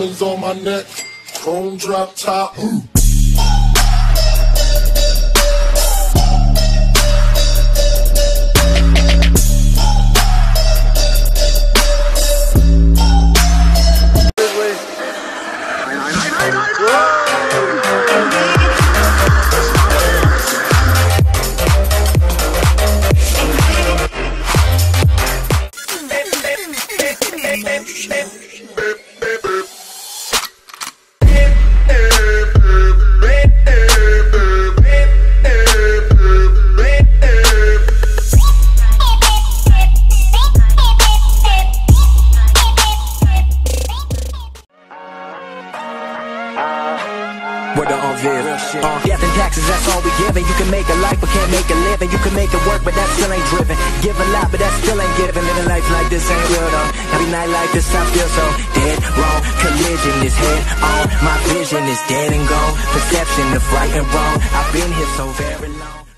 Diamonds on my neck, chrome drop top. Word to Unviv. Uh, death and taxes, that's all we giving. You can make a life, but can't make a living. You can make it work, but that still ain't driven. Give a lot, but that still ain't giving. Living life like this ain't real though. Every night like this, I feel so dead wrong. Collision is head on. My vision is dead and gone. Perception of right and wrong. I've been here so very long.